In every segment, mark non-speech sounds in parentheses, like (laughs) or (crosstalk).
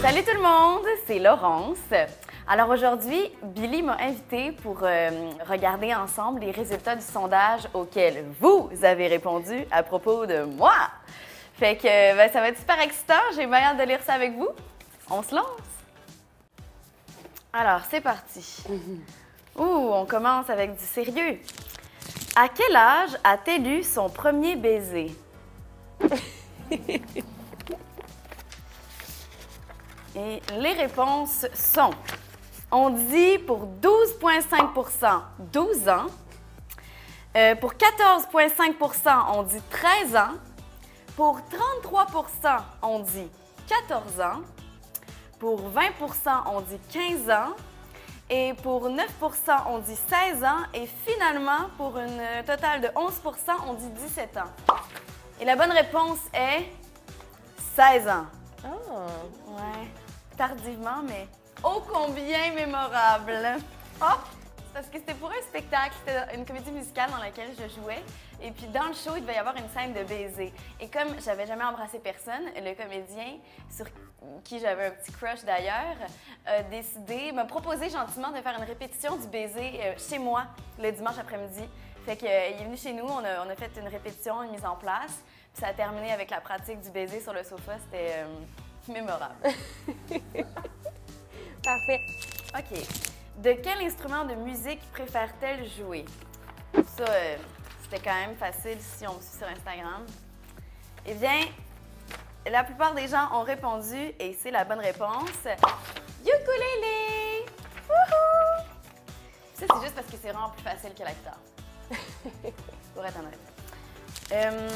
Salut tout le monde, c'est Laurence. Alors aujourd'hui, Billy m'a invité pour euh, regarder ensemble les résultats du sondage auquel vous avez répondu à propos de moi. Fait que ben, ça va être super excitant, j'ai bien hâte de lire ça avec vous. On se lance. Alors, c'est parti. (laughs) Ouh, on commence avec du sérieux. À quel âge a-t-elle eu son premier baiser? (laughs) Et les réponses sont on dit pour 12,5% 12 ans. Pour 14,5% on dit 13 ans. Pour 33% on dit 14 ans. Pour 20% on dit 15 ans. Et pour 9% on dit 16 ans. Et finalement, pour un total de 11% on dit 17 ans. Et la bonne réponse est 16 ans. Oh. Ouais tardivement, mais ô combien mémorable. Oh! Parce que c'était pour un spectacle, c'était une comédie musicale dans laquelle je jouais. Et puis dans le show, il devait y avoir une scène de baiser. Et comme j'avais jamais embrassé personne, le comédien, sur qui j'avais un petit crush d'ailleurs, a décidé, m'a proposé gentiment de faire une répétition du baiser euh, chez moi le dimanche après-midi. Fait qu'il euh, est venu chez nous, on a, fait une répétition, une mise en place. Puis ça a terminé avec la pratique du baiser sur le sofa. C'était euh, mémorable. (laughs) Parfait. OK. De quel instrument de musique préfère-t-elle jouer? Ça, euh, c'était quand même facile si on me suit sur Instagram. Eh bien, la plupart des gens ont répondu et c'est la bonne réponse. Ukulélé! Wouhou! Ça, c'est juste parce que c'est vraiment plus facile que la guitare. (laughs) Pour être honnête. Euh,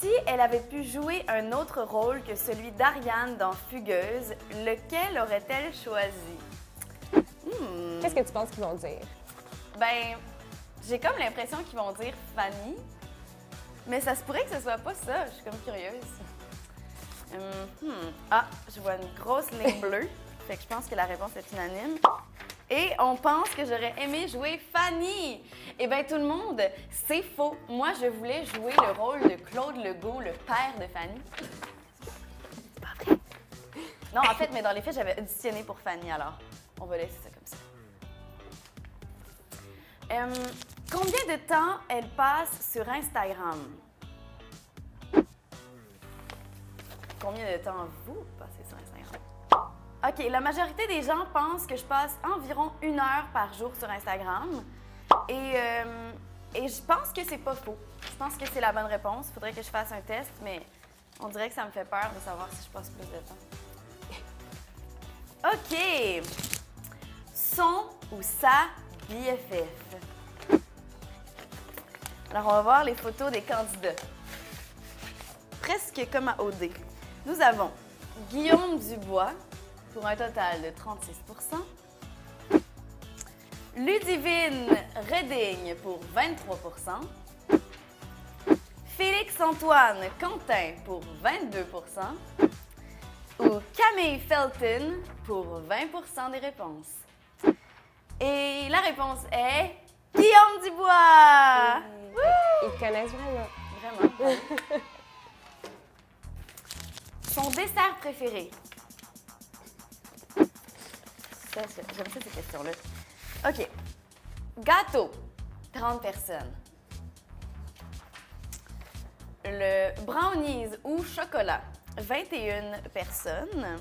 si elle avait pu jouer un autre rôle que celui d'Ariane dans Fugueuse, lequel aurait-elle choisi? Qu'est-ce que tu penses qu'ils vont dire? Ben, j'ai comme l'impression qu'ils vont dire Fanny, mais ça se pourrait que ce soit pas ça. Je suis comme curieuse. Hum, hmm. Ah, je vois une grosse ligne (laughs) bleue. fait que je pense que la réponse est unanime. Et on pense que j'aurais aimé jouer Fanny. Eh bien, tout le monde, c'est faux. Moi, je voulais jouer le rôle de Claude Legault, le père de Fanny. C'est pas vrai. Non, en fait, mais dans les faits, j'avais auditionné pour Fanny, alors on va laisser ça. Combien de temps elle passe sur Instagram? Combien de temps vous passez sur Instagram? OK, la majorité des gens pensent que je passe environ une heure par jour sur Instagram. Et, euh, et je pense que c'est pas faux. Je pense que c'est la bonne réponse. Il faudrait que je fasse un test, mais on dirait que ça me fait peur de savoir si je passe plus de temps. OK. Son ou sa BFF? Alors, on va voir les photos des candidats. Presque comme à OD. Nous avons Guillaume Dubois, pour un total de 36% Ludivine Redding pour 23% Félix-Antoine Quentin pour 22% ou Camille Felton pour 20% des réponses. Et la réponse est Guillaume Dubois! Ils connaissent vraiment. Vraiment. Son dessert préféré? J'aime ça, ces questions-là. OK. Gâteau, 30 personnes. Le brownies ou chocolat, 21 personnes.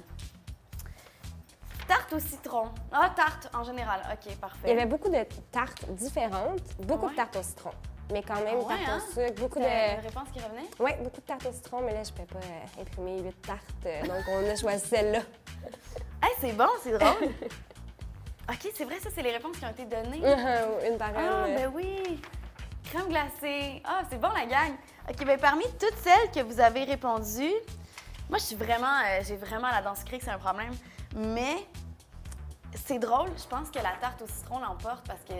Tarte au citron. Ah, tarte en général. OK, parfait. Il y avait beaucoup de tartes différentes, beaucoup de tartes au citron. Mais quand même, ah tarte au hein? sucre, beaucoup de. Une réponse qui revenait? Oui, beaucoup de tartes au citron, mais là, je ne peux pas euh, imprimer 8 tartes. Euh, donc, on a choisi celle-là. (laughs) hey, c'est bon, c'est drôle. OK, c'est vrai, ça, c'est les réponses qui ont été données. (laughs) une par Ah, ben oui. Crème glacée. Ah, c'est bon, la gang. OK, bien, parmi toutes celles que vous avez répondues, moi, je suis vraiment, euh, j'ai vraiment la danse que c'est un problème. Mais c'est drôle, je pense que la tarte au citron l'emporte parce que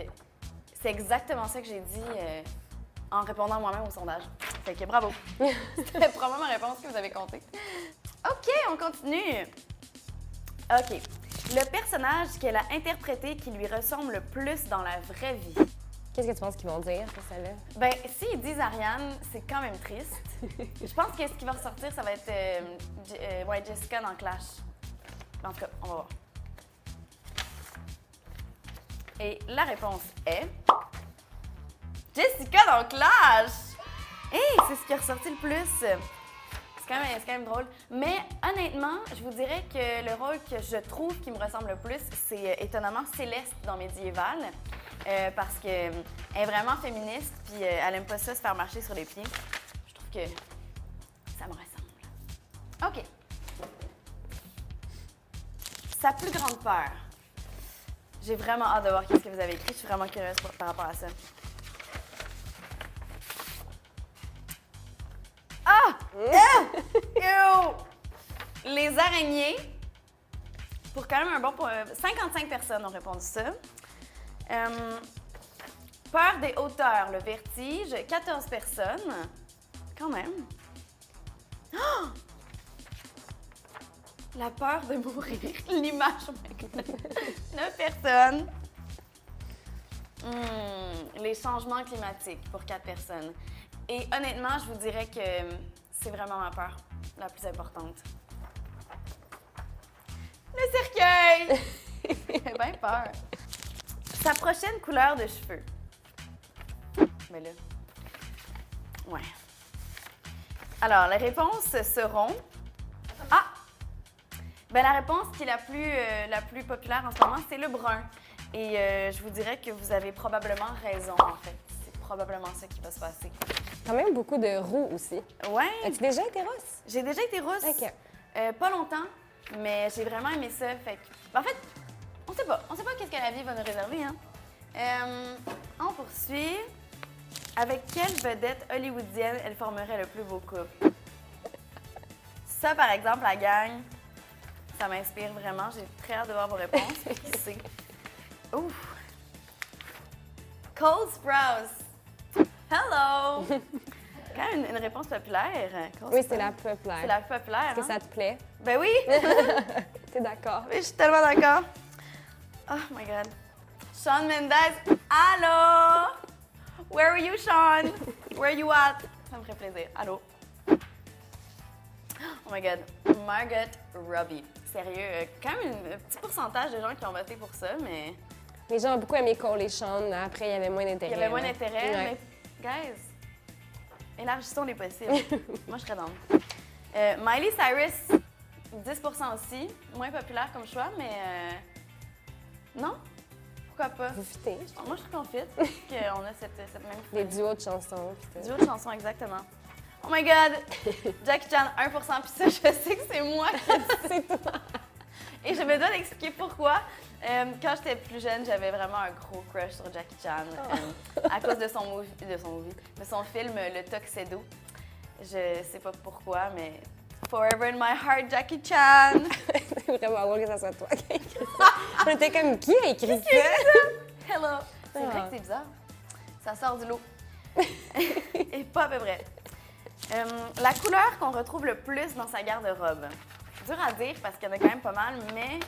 c'est exactement ça que j'ai dit euh, en répondant moi-même au sondage. Fait que bravo. (laughs) C'était probablement ma réponse que vous avez compté. OK, on continue. OK. Le personnage qu'elle a interprété qui lui ressemble le plus dans la vraie vie. Qu'est-ce que tu penses qu'ils vont dire pour ça là? Ben, s'ils disent Ariane, c'est quand même triste. Je pense que ce qui va ressortir, ça va être euh, euh, ouais, Jessica dans Clash. En tout cas, on va voir. Et la réponse est. Jessica dans Clash! Hé, c'est ce qui est ressorti le plus. C'est quand, même, quand même drôle. Mais honnêtement, je vous dirais que le rôle que je trouve qui me ressemble le plus, c'est euh, étonnamment Céleste dans Médiéval. Euh, parce qu'elle est vraiment féministe, puis euh, elle aime pas ça se faire marcher sur les pieds. Je trouve que ça me ressemble. OK. Sa plus grande peur. J'ai vraiment hâte de voir qu'est-ce que vous avez écrit. Je suis vraiment curieuse par, rapport à ça. Ah! Ah! Les araignées. Pour quand même un bon... point- 55 personnes ont répondu ça. Euh, peur des hauteurs, le vertige, 14 personnes. Quand même. Ah! La peur de mourir, (laughs) l'image. (laughs) 9 personnes. Hmm, les changements climatiques pour 4 personnes. Et honnêtement, je vous dirais que c'est vraiment ma peur la plus importante. Le cercueil! (laughs) J'ai bien peur. Sa prochaine couleur de cheveux. Mais là. Ouais. Alors, les réponses seront. Ah! Ben, la réponse qui est la plus, euh, la plus populaire en ce moment, c'est le brun. Et euh, je vous dirais que vous avez probablement raison, en fait. C'est probablement ça qui va se passer. Quand même beaucoup de roux aussi. Ouais! As-tu déjà été rousse? J'ai déjà été rousse. OK. Euh, pas longtemps, mais j'ai vraiment aimé ça. Fait que- ben, en fait, on sait pas. On sait pas qu'est-ce que la vie va nous réserver. Hein? On poursuit. Avec quelle vedette hollywoodienne elle formerait le plus beau couple? Ça, par exemple, la gang, ça m'inspire vraiment. J'ai très hâte de voir vos réponses. (laughs) C'est? Ouf! Cold Sprouse! Hello! (laughs) Quand une, une réponse populaire. Cold Oui, c'est la populaire. C'est la populaire. Est-ce que hein? ça te plaît? Ben oui! (laughs) T'es d'accord? Oui, je suis tellement d'accord. Oh my god. Sean Mendes, allô? Where are you, Sean? Where you at? Ça me ferait plaisir. Allô? Oh my god. Margot Robbie. Sérieux, euh, quand même un petit pourcentage de gens qui ont voté pour ça, mais Les gens ont beaucoup aimé Cole et Sean. Après, il y avait moins il d'intérêt. y avait moins d'intérêt. Ouais. Mais, guys, élargissons les possibles. (laughs) Moi, je serais dans. Euh, Miley Cyrus, 10% aussi. Moins populaire comme choix, mais. euh, Non? Pourquoi pas? Vous fitez. Moi, je trouve qu'on fit, (laughs) qu'on a cette, cette même Des duos de chansons. puis tout. duo de chansons, exactement. Oh my God! Jackie Chan, 1% puis ça, je sais que c'est moi qui C'est toi. Et je me dois d'expliquer pourquoi. Euh, quand j'étais plus jeune, j'avais vraiment un gros crush sur Jackie Chan euh, à cause de son movie, de son movie, de son film euh, Le Tuxedo. Je sais pas pourquoi, mais Forever in my heart, Jackie Chan. (laughs) c'est vraiment drôle que ça soit toi qui a écrit ça. On était comme, qui a écrit ça? Hello. C'est vrai Ah. que c'est bizarre. Ça sort du lot. (laughs) Et pas à peu près. Euh, la couleur qu'on retrouve le plus dans sa garde-robe. Dur à dire parce qu'il y en a quand même pas mal, mais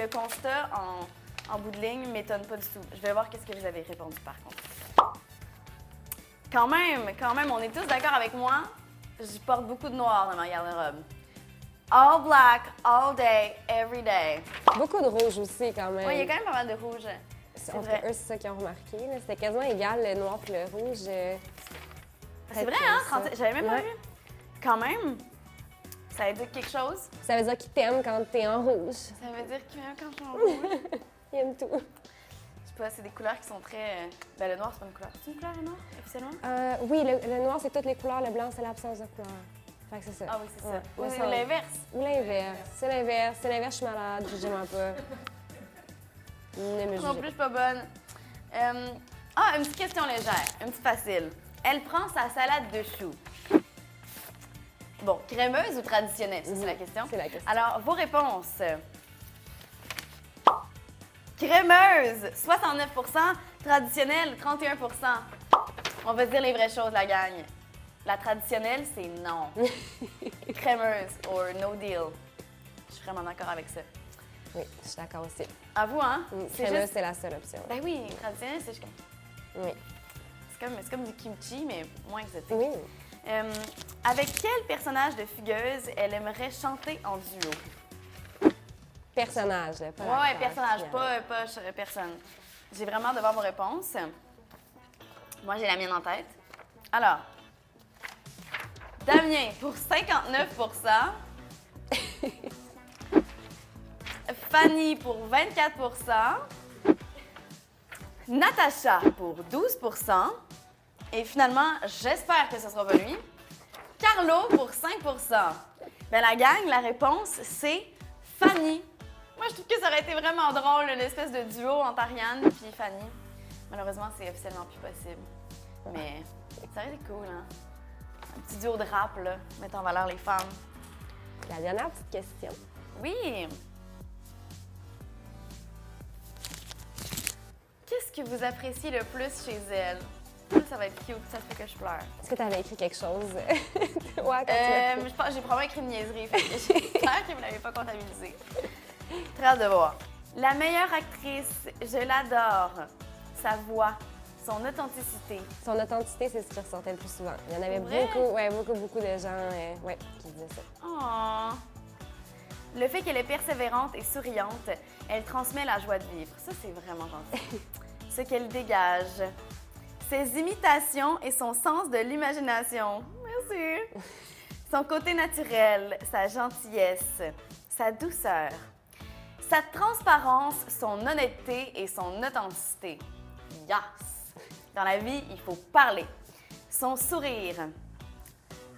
le constat en, en bout de ligne m'étonne pas du tout. Je vais voir qu'est-ce que vous avez répondu par contre. Quand même, quand même, on est tous d'accord avec moi. Je porte beaucoup de noir dans ma garde-robe. All black, all day, every day. Beaucoup de rouge aussi, quand même. Oui, il y a quand même pas mal de rouge. En tout cas, eux, c'est ça qu'ils ont remarqué. C'était quasiment égal, le noir et le rouge. C'est vrai, hein? que ça. 30 J'avais même pas Ouais. vu. Quand même, ça indique quelque chose. Ça veut dire qu'ils t'aiment quand t'es en rouge. Ça veut dire qu'il même quand je suis en rouge. (laughs) Ils aiment tout. Je sais pas, c'est des couleurs qui sont très. euh, Ben, le noir, c'est pas une couleur. C'est une couleur, le noir, officiellement? Euh, oui, le, le noir, c'est toutes les couleurs. Le blanc, c'est l'absence de couleur. Fait que c'est ça. Ah oui, c'est Ouais. ça. Ou c'est l'inverse. Ou l'inverse. C'est l'inverse. C'est l'inverse, je suis malade. Je m'en pas. Ne me Non plus, je suis pas bonne. Euh, Ah, une petite question légère, une petite facile. Elle prend sa salade de choux. Bon, crémeuse ou traditionnelle, ça, c'est la question. C'est la question. Alors, vos réponses. Crémeuse, 69% Traditionnelle, 31% On va dire les vraies choses, la gang. La traditionnelle, c'est non. (laughs) Crémeuse, or no deal. Je suis vraiment d'accord avec ça. Oui, je suis d'accord aussi. À vous, hein? C'est Crémeuse, juste- c'est la seule option. Ben oui, traditionnelle, c'est comme... Oui. C'est comme, comme du kimchi, mais moins exotique. Oui. Euh, avec quel personnage de fugueuse elle aimerait chanter en duo? Personnage. Pas Ouais, personnage, pas, pas ch- personne. J'ai vraiment hâte de voir vos réponses. Moi, j'ai la mienne en tête. Alors, Damien pour 59% (laughs) Fanny pour 24% Natacha pour 12 et finalement, j'espère que ce sera pas lui, Carlo pour 5% Ben la gang, la réponse, c'est Fanny. Moi, je trouve que ça aurait été vraiment drôle, l'espèce de duo entre Ariane et Fanny. Malheureusement, c'est officiellement plus possible. Mais ça aurait été cool, hein? Un petit duo de rap, là, mettant en valeur les femmes. La dernière petite question. Oui! Qu'est-ce que vous appréciez le plus chez elle? Ça, ça va être cute, ça fait que je pleure. Est-ce que tu avais écrit quelque chose? (laughs) ouais, quand Euh, je pense- j'ai probablement écrit une niaiserie, j'espère que vous ne l'avez pas comptabilisé. Très hâte de voir. La meilleure actrice, je l'adore. Sa voix, son authenticité. Son authenticité, c'est ce qui ressortait le plus souvent. Il y en avait vrai? beaucoup, ouais, beaucoup, beaucoup de gens euh, ouais, qui disaient ça. Oh. Le fait qu'elle est persévérante et souriante, elle transmet la joie de vivre. Ça, c'est vraiment gentil. (laughs) Ce qu'elle dégage. Ses imitations et son sens de l'imagination. Merci. Son côté naturel, sa gentillesse, sa douceur. Sa transparence, son honnêteté et son authenticité. Yes! Dans la vie, il faut parler. Son sourire,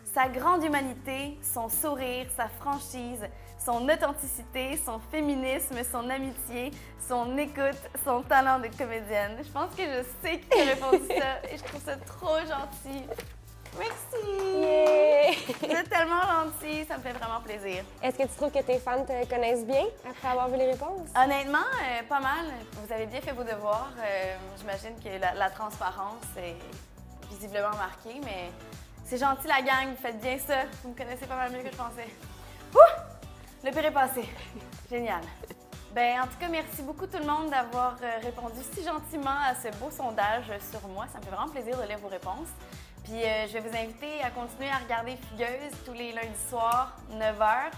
sa grande humanité, son sourire, sa franchise, son authenticité, son féminisme, son amitié, son écoute, son talent de comédienne. Je pense que je sais qui a répondu ça (laughs) et je trouve ça trop gentil. Merci! Yeah! (laughs) Vous êtes tellement gentil, ça me fait vraiment plaisir. Est-ce que tu trouves que tes fans te connaissent bien après avoir vu les réponses? Honnêtement, euh, pas mal. Vous avez bien fait vos devoirs. Euh, J'imagine que la, la transparence est visiblement marquée, mais c'est gentil la gang, vous faites bien ça. Vous me connaissez pas mal mieux que je pensais. Le pire est passé. (laughs) Génial. Ben, en tout cas, merci beaucoup tout le monde d'avoir euh, répondu si gentiment à ce beau sondage sur moi. Ça me fait vraiment plaisir de lire vos réponses. Puis euh, je vais vous inviter à continuer à regarder Fugueuse tous les lundis soirs, 9h.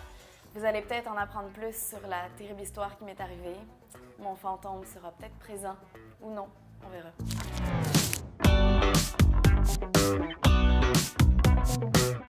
Vous allez peut-être en apprendre plus sur la terrible histoire qui m'est arrivée. Mon fantôme sera peut-être présent ou non, on verra.